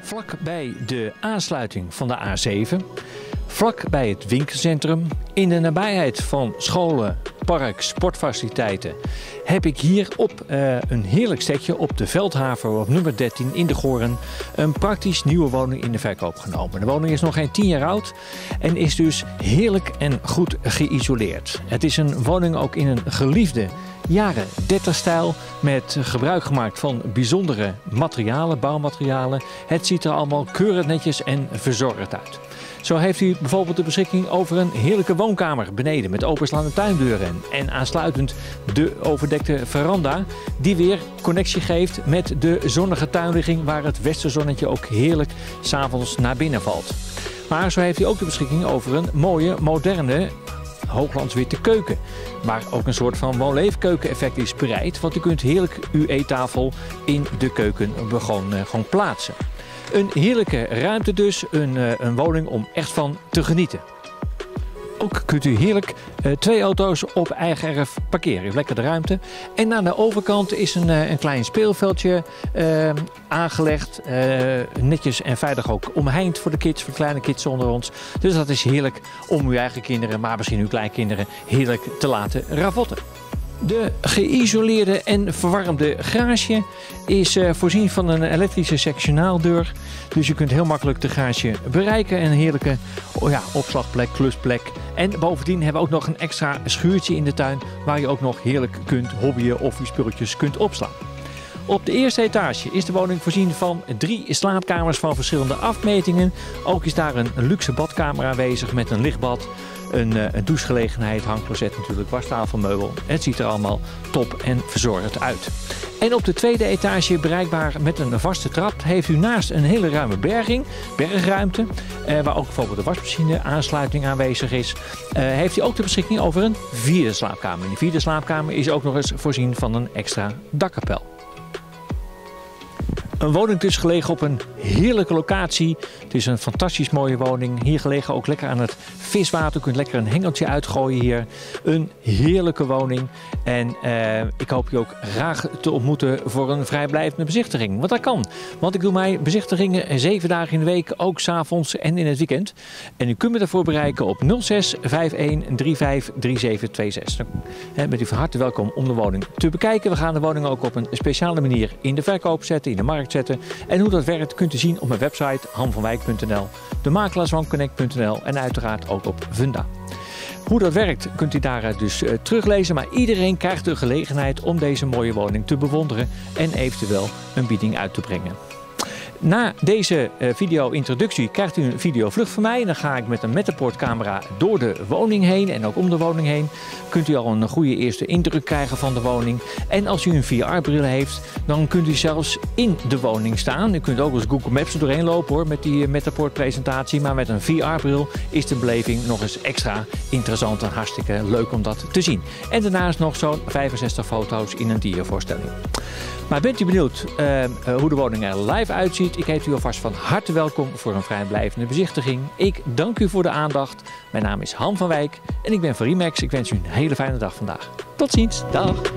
Vlak bij de aansluiting van de A7, vlak bij het winkelcentrum, in de nabijheid van scholen, park, sportfaciliteiten, heb ik hier op uh, een heerlijk stekje op de Veldhaven op nummer 13 in de Goren een praktisch nieuwe woning in de verkoop genomen. De woning is nog geen 10 jaar oud en is dus heerlijk en goed geïsoleerd. Het is een woning ook in een geliefde jaren 30 stijl met gebruik gemaakt van bijzondere materialen, bouwmaterialen. Het ziet er allemaal keurig netjes en verzorgd uit. Zo heeft u bijvoorbeeld de beschikking over een heerlijke woonkamer beneden met openslaande tuindeuren en aansluitend de overdekte veranda die weer connectie geeft met de zonnige tuinligging waar het westerzonnetje ook heerlijk s'avonds naar binnen valt. Maar zo heeft u ook de beschikking over een mooie, moderne hooglandswitte keuken. Waar ook een soort van woonleefkeuken effect is bereid. Want u kunt heerlijk uw eettafel in de keuken gewoon, uh, gewoon plaatsen. Een heerlijke ruimte dus, een, uh, een woning om echt van te genieten. Ook kunt u heerlijk uh, twee auto's op eigen erf parkeren. Lekker de ruimte. En aan de overkant is een, uh, een klein speelveldje uh, aangelegd. netjes en veilig ook omheind voor de kids, voor kleine kids onder ons. Dus dat is heerlijk om uw eigen kinderen, maar misschien uw kleinkinderen, heerlijk te laten ravotten. De geïsoleerde en verwarmde garage is uh, voorzien van een elektrische sectionaaldeur. Dus je kunt heel makkelijk de garage bereiken. Een heerlijke oh ja, opslagplek, klusplek. En bovendien hebben we ook nog een extra schuurtje in de tuin waar je ook nog heerlijk kunt hobbyen of je spulletjes kunt opslaan. Op de eerste etage is de woning voorzien van drie slaapkamers van verschillende afmetingen. Ook is daar een luxe badkamer aanwezig met een lichtbad, een, een douchegelegenheid, hangcloset natuurlijk, wastafelmeubel. Het ziet er allemaal top en verzorgd uit. En op de tweede etage, bereikbaar met een vaste trap, heeft u naast een hele ruime berging, bergruimte, eh, waar ook bijvoorbeeld de wasmachine aansluiting aanwezig is, eh, heeft u ook de beschikking over een vierde slaapkamer. In de vierde slaapkamer is ook nog eens voorzien van een extra dakkapel. Een woning dus gelegen op een heerlijke locatie. Het is een fantastisch mooie woning. Hier gelegen ook lekker aan het viswater. U kunt lekker een hengeltje uitgooien hier. Een heerlijke woning. En uh, ik hoop je ook graag te ontmoeten voor een vrijblijvende bezichtiging. Want dat kan. Want ik doe mijn bezichtigingen zeven dagen in de week. Ook s'avonds en in het weekend. En u kunt me daarvoor bereiken op 06 51 35 3726. Dan bent u van harte welkom om de woning te bekijken. We gaan de woning ook op een speciale manier in de verkoop zetten. In de markt En hoe dat werkt kunt u zien op mijn website hamvanwijk.nl, de makelaarswanconnect.nl en uiteraard ook op Funda. Hoe dat werkt kunt u daar dus uh, teruglezen, maar iedereen krijgt de gelegenheid om deze mooie woning te bewonderen en eventueel een bieding uit te brengen. Na deze uh, video-introductie krijgt u een videovlucht van mij. Dan ga ik met een Metaport-camera door de woning heen en ook om de woning heen. Kunt u al een goede eerste indruk krijgen van de woning. En als u een VR-bril heeft, dan kunt u zelfs in de woning staan. U kunt ook als Google Maps er doorheen lopen hoor, met die Metaport-presentatie. Maar met een VR-bril is de beleving nog eens extra interessant en hartstikke leuk om dat te zien. En daarnaast nog zo'n 65 foto's in een diervoorstelling. Maar bent u benieuwd uh, hoe de woning er live uitziet? Ik heet u alvast van harte welkom voor een vrijblijvende bezichtiging. Ik dank u voor de aandacht. Mijn naam is Han van Wijk en ik ben van Remax. Ik wens u een hele fijne dag vandaag. Tot ziens. Dag.